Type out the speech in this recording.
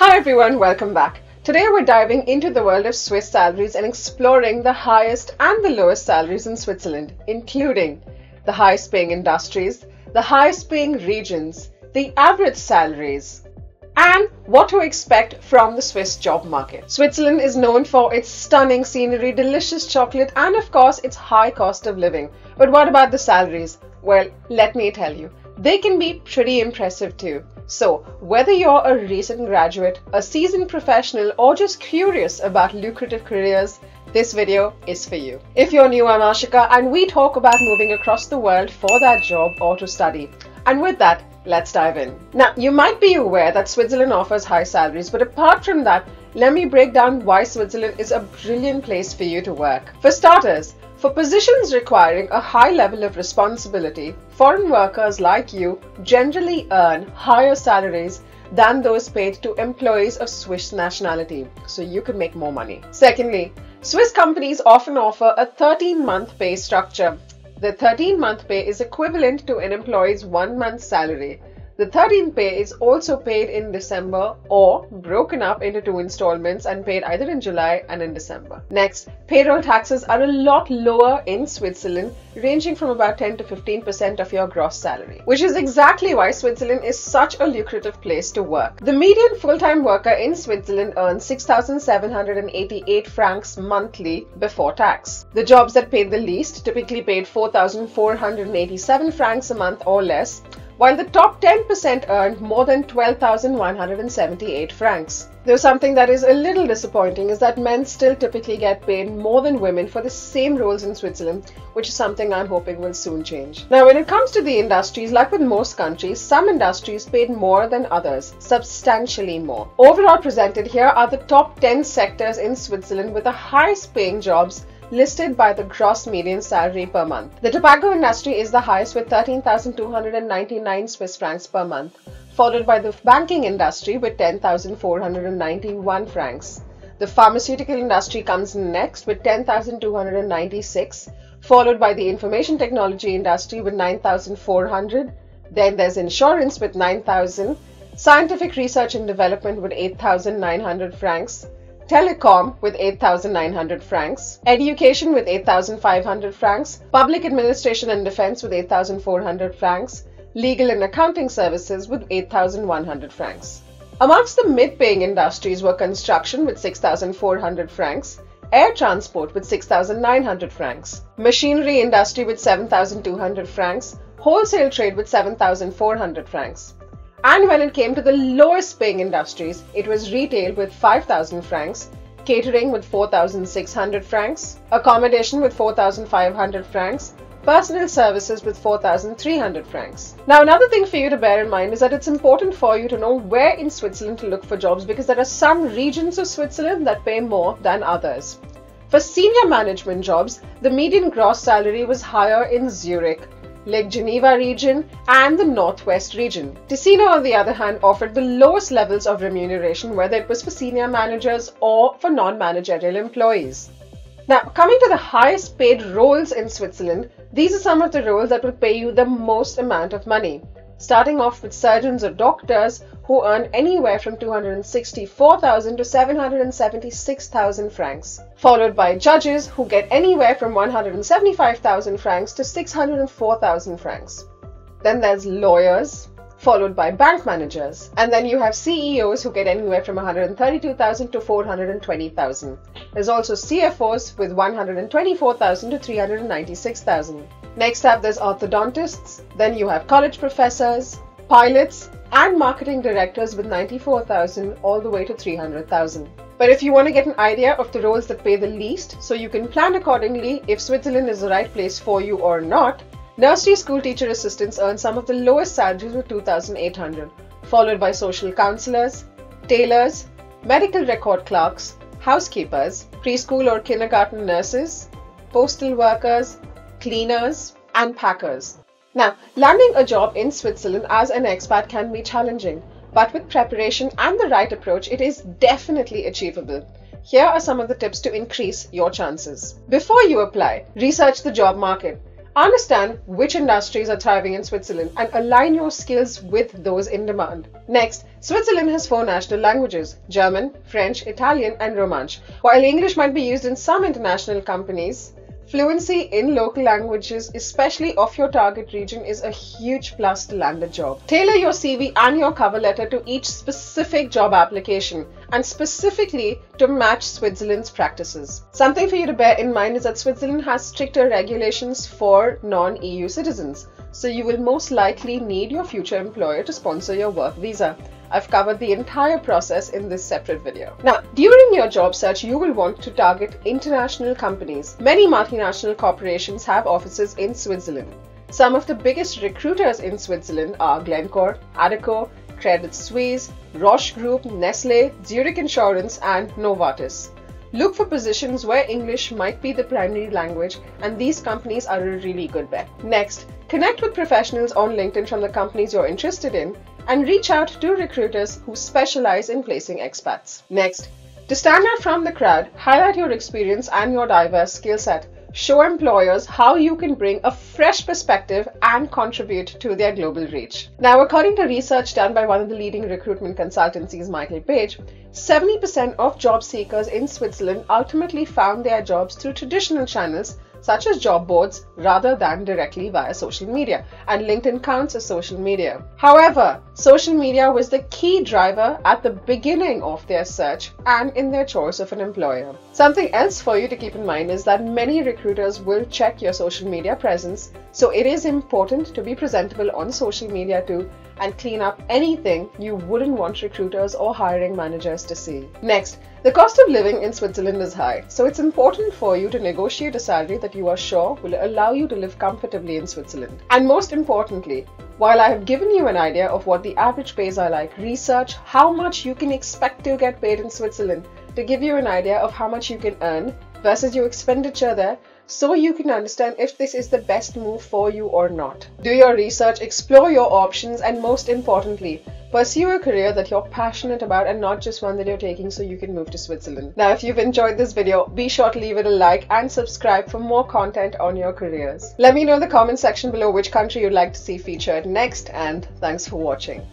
Hi everyone, welcome back. Today we're diving into the world of Swiss salaries and exploring the highest and the lowest salaries in Switzerland, including the highest paying industries, the highest paying regions, the average salaries, and what to expect from the Swiss job market. Switzerland is known for its stunning scenery, delicious chocolate, and of course its high cost of living. But what about the salaries? Well, let me tell you, they can be pretty impressive too. So, whether you're a recent graduate, a seasoned professional, or just curious about lucrative careers, this video is for you. If you're new, I'm Ashika, and we talk about moving across the world for that job or to study. And with that, let's dive in. Now, you might be aware that Switzerland offers high salaries, but apart from that, let me break down why Switzerland is a brilliant place for you to work. For starters, for positions requiring a high level of responsibility, foreign workers like you generally earn higher salaries than those paid to employees of Swiss nationality, so you can make more money. Secondly, Swiss companies often offer a 13 month pay structure. The 13 month pay is equivalent to an employee's one month salary. The 13th pay is also paid in December or broken up into two installments and paid either in July and in December. Next, payroll taxes are a lot lower in Switzerland, ranging from about 10 to 15% of your gross salary, which is exactly why Switzerland is such a lucrative place to work. The median full-time worker in Switzerland earns 6,788 francs monthly before tax. The jobs that pay the least typically paid 4,487 francs a month or less, while the top 10% earned more than 12,178 francs. Though something that is a little disappointing is that men still typically get paid more than women for the same roles in Switzerland, which is something I'm hoping will soon change. Now, when it comes to the industries, like with most countries, some industries paid more than others, substantially more. Overall presented here are the top 10 sectors in Switzerland with the highest paying jobs listed by the gross median salary per month. The tobacco industry is the highest with 13,299 Swiss francs per month, followed by the banking industry with 10,491 francs. The pharmaceutical industry comes next with 10,296, followed by the information technology industry with 9,400. Then there's insurance with 9,000, scientific research and development with 8,900 francs, telecom with 8,900 francs, education with 8,500 francs, public administration and defense with 8,400 francs, legal and accounting services with 8,100 francs. Amongst the mid-paying industries were construction with 6,400 francs, air transport with 6,900 francs, machinery industry with 7,200 francs, wholesale trade with 7,400 francs. And when it came to the lowest paying industries, it was retail with 5,000 francs, catering with 4,600 francs, accommodation with 4,500 francs, personal services with 4,300 francs. Now, another thing for you to bear in mind is that it's important for you to know where in Switzerland to look for jobs because there are some regions of Switzerland that pay more than others. For senior management jobs, the median gross salary was higher in Zurich, Lake Geneva region, and the Northwest region. Ticino, on the other hand, offered the lowest levels of remuneration, whether it was for senior managers or for non managerial employees. Now, coming to the highest paid roles in Switzerland, these are some of the roles that will pay you the most amount of money starting off with surgeons or doctors who earn anywhere from 264,000 to 776,000 francs, followed by judges who get anywhere from 175,000 francs to 604,000 francs. Then there's lawyers, followed by bank managers. And then you have CEOs who get anywhere from 132,000 to 420,000. There's also CFOs with 124,000 to 396,000. Next up, there's orthodontists. Then you have college professors, pilots, and marketing directors with 94,000 all the way to 300,000. But if you want to get an idea of the roles that pay the least, so you can plan accordingly if Switzerland is the right place for you or not, nursery school teacher assistants earn some of the lowest salaries with 2,800, followed by social counselors, tailors, medical record clerks, housekeepers, preschool or kindergarten nurses, postal workers, cleaners, and packers. Now, landing a job in Switzerland as an expat can be challenging, but with preparation and the right approach, it is definitely achievable. Here are some of the tips to increase your chances. Before you apply, research the job market. Understand which industries are thriving in Switzerland and align your skills with those in demand. Next, Switzerland has four national languages German, French, Italian, and Romansh. While English might be used in some international companies, Fluency in local languages, especially of your target region, is a huge plus to land a job. Tailor your CV and your cover letter to each specific job application and specifically to match Switzerland's practices. Something for you to bear in mind is that Switzerland has stricter regulations for non EU citizens, so you will most likely need your future employer to sponsor your work visa. I've covered the entire process in this separate video. Now, during your job search, you will want to target international companies. Many multinational corporations have offices in Switzerland. Some of the biggest recruiters in Switzerland are Glencore, Adecco, Credit Suisse, Roche Group, Nestle, Zurich Insurance, and Novartis. Look for positions where English might be the primary language, and these companies are a really good bet. Next, connect with professionals on LinkedIn from the companies you're interested in and reach out to recruiters who specialize in placing expats. Next, to stand out from the crowd, highlight your experience and your diverse skill set. Show employers how you can bring a fresh perspective and contribute to their global reach. Now, according to research done by one of the leading recruitment consultancies, Michael Page, 70% of job seekers in Switzerland ultimately found their jobs through traditional channels such as job boards rather than directly via social media, and LinkedIn counts as social media. However, social media was the key driver at the beginning of their search and in their choice of an employer. Something else for you to keep in mind is that many recruiters will check your social media presence, so it is important to be presentable on social media too and clean up anything you wouldn't want recruiters or hiring managers to see. Next, the cost of living in Switzerland is high, so it's important for you to negotiate a salary that you are sure will allow you to live comfortably in Switzerland. And most importantly, while I have given you an idea of what the average pays are like, research how much you can expect to get paid in Switzerland to give you an idea of how much you can earn versus your expenditure there so you can understand if this is the best move for you or not. Do your research, explore your options, and most importantly, pursue a career that you're passionate about and not just one that you're taking so you can move to Switzerland. Now, if you've enjoyed this video, be sure to leave it a like and subscribe for more content on your careers. Let me know in the comment section below which country you'd like to see featured next, and thanks for watching.